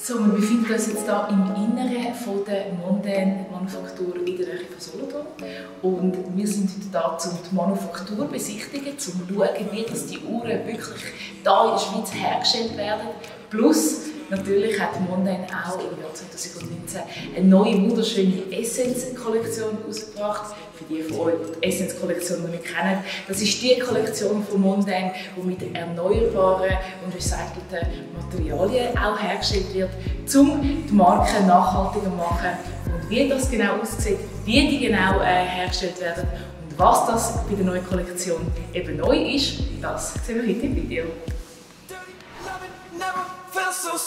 So, wir befinden uns jetzt hier im Inneren von der Mondaine Manufaktur in der Nähe von Solothurn. Und wir sind heute da, um die Manufaktur zu besichtigen, um zu schauen, wie das die Uhren wirklich hier in der Schweiz hergestellt werden. Plus, natürlich hat Mondaine auch im Jahr 2019 eine neue, wunderschöne Essence-Kollektion herausgebracht. Für die von euch, die Essence-Kollektion noch nicht kennen, das ist die Kollektion von Mondaine, die mit erneuerbaren und recycelten Materialien auch hergestellt wird, um die Marke nachhaltiger zu machen. Und wie das genau aussieht, wie die genau äh, hergestellt werden und was das bei der neuen Kollektion eben neu ist, das sehen wir heute im Video. Es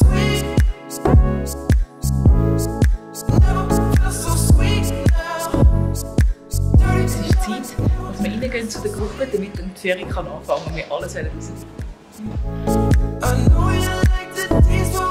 ist Zeit, dass wir reingehen zu der Gruppe, damit die Ferien kann anfangen und wir alles wissen. I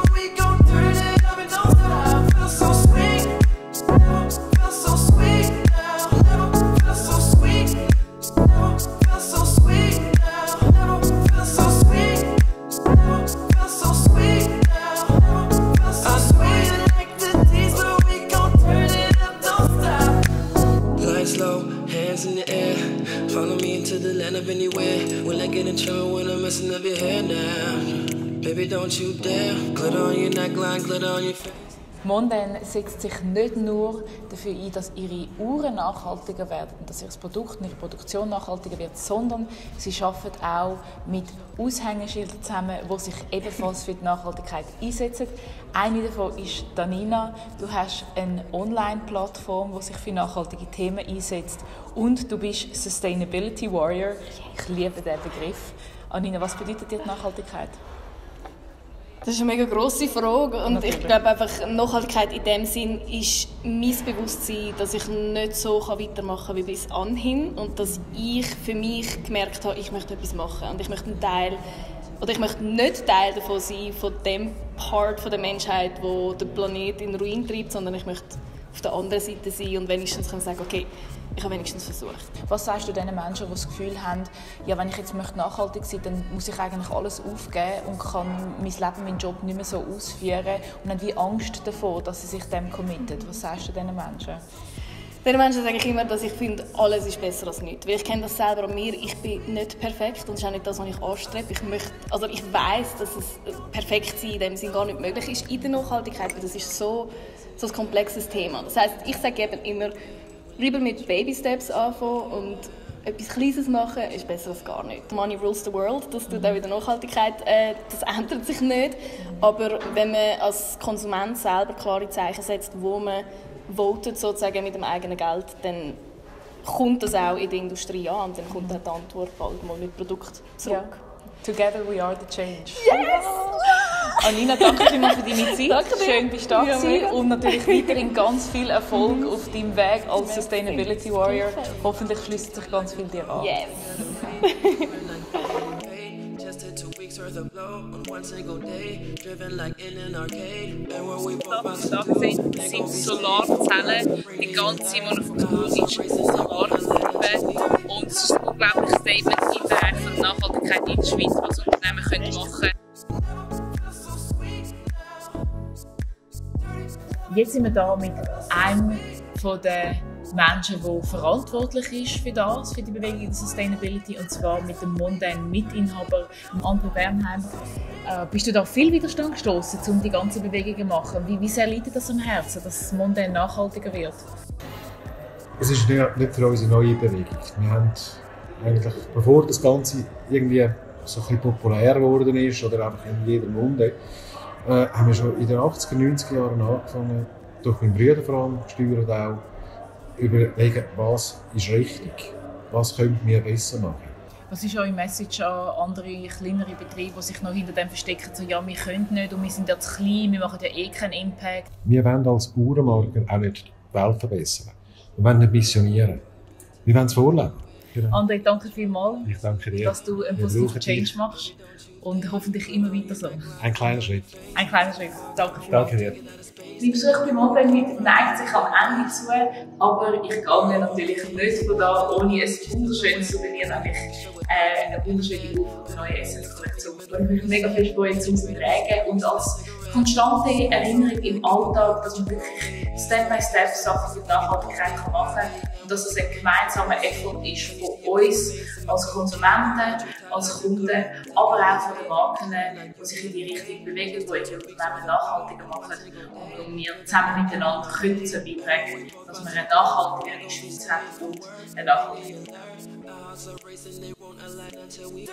I get when I'm messing up your hair now? Baby, don't you dare. Glitter on your neckline, glitter on your face. Mondaine setzt sich nicht nur dafür ein, dass ihre Uhren nachhaltiger werden, dass ihr Produkt und ihre Produktion nachhaltiger wird, sondern sie arbeiten auch mit Aushängeschildern zusammen, die sich ebenfalls für die Nachhaltigkeit einsetzen. Eine davon ist Danina. Du hast eine Online-Plattform, die sich für nachhaltige Themen einsetzt und du bist Sustainability Warrior. Ich liebe diesen Begriff. Anina, was bedeutet dir Nachhaltigkeit? Das ist eine mega grosse Frage und Natürlich. ich glaube einfach Nachhaltigkeit in dem Sinn ist mein Bewusstsein, dass ich nicht so weitermachen kann wie bis anhin und dass ich für mich gemerkt habe, ich möchte etwas machen und ich möchte ein Teil oder ich möchte nicht Teil davon sein von dem Part von der Menschheit, wo der Planet in Ruin treibt, sondern ich möchte auf der anderen Seite sein und wenigstens kann sagen, okay, ich habe wenigstens versucht. Was sagst du den Menschen, die das Gefühl haben, ja, wenn ich jetzt nachhaltig sein möchte, dann muss ich eigentlich alles aufgeben und kann mein Leben, meinen Job nicht mehr so ausführen und haben wie Angst davor, dass sie sich dem committen? Was sagst du diesen Menschen? Den Menschen sage ich immer, dass ich finde, alles ist besser als nichts. Weil ich kenne das selber an mir. Ich bin nicht perfekt und das ist auch nicht das, was ich anstrebe. Ich möchte, also ich weiß, dass es perfekt sein in dem Sinn gar nicht möglich ist in der Nachhaltigkeit, weil das ist so, so ein komplexes Thema. Das heißt, ich sage eben immer, lieber mit Baby Steps anfangen und etwas Kleines machen ist besser als gar nicht. Money rules the world, das tut auch in der Nachhaltigkeit, äh, das ändert sich nicht. Aber wenn man als Konsument selber klare Zeichen setzt, wo man votet sozusagen mit dem eigenen Geld, dann kommt das auch in der Industrie an und dann kommt auch die Antwort bald mal mit Produkt zurück. Together we are the change. Yes! Anina, danke vielmals für deine Zeit. Danke dir. Schön, bist du da Ja, mega. und natürlich weiterhin ganz viel Erfolg auf deinem Weg als Sustainability Warrior. Hoffentlich schließt sich ganz viel dir an. Yes! Just did two weeks worth of blow on one single day. Driven like in an arcade. And when we both gesehen, they sind Solarzellen. Die ganze Manufaktur ist Solarfarbe. Und es ist ein unglaubliches Statement im Bereich von Nachhaltigkeit in der Schweiz, was Jetzt sind wir da mit einem von den Menschen, der verantwortlich ist für das, für die Bewegung der Sustainability, und zwar mit dem Mondaine-Mitinhaber dem André Bernheim. Äh, bist du da viel Widerstand gestoßen, um die ganze Bewegung zu machen? Wie, wie sehr dir das am Herzen, dass Mondaine nachhaltiger wird? Es ist nicht für uns eine neue Bewegung. Wir haben eigentlich, bevor das Ganze irgendwie so ein bisschen populär geworden ist oder einfach in jeder Munde, äh, haben wir schon in den 80er, 90er Jahren angefangen, durch meinen Bruder vor allem gesteuert auch, überlegen, was ist richtig, was könnten wir besser machen. Was ist eure Message an andere, kleinere Betriebe, die sich noch hinter dem verstecken, so, ja, wir können nicht und wir sind ja zu klein, wir machen ja eh keinen Impact? Wir wollen als Uhrenmarker auch nicht die Welt verbessern. Wir wollen nicht missionieren. Wir wollen es vorleben. Genau. André, danke vielmals, Ich danke dir. dass du einen positiven Change dich. machst und hoffentlich immer weiter so. Ein kleiner Schritt. Ein kleiner Schritt. Danke vielmals. Danke dir. Mein Besuch bei Montagne heute neigt sich am Ende zu, aber ich gehe natürlich nicht von da ohne ein wunderschönes Souvenir, nämlich äh, eine wunderschöne Uhr von der neuen Essence-Kollektion. Ich mich mega viel freuen, zum zu tragen und als konstante Erinnerung im Alltag, dass man wirklich Step by Step Sachen für Nachhaltigkeit machen kann und dass es ein gemeinsamer Effort ist von uns als Konsumenten, als Kunden, aber auch von den Marken, die sich in die Richtung bewegen, die ihre Unternehmen nachhaltiger machen und wir zusammen miteinander können dazu beitragen, dass wir eine nachhaltigere Schweiz haben und eine nachhaltige Dirty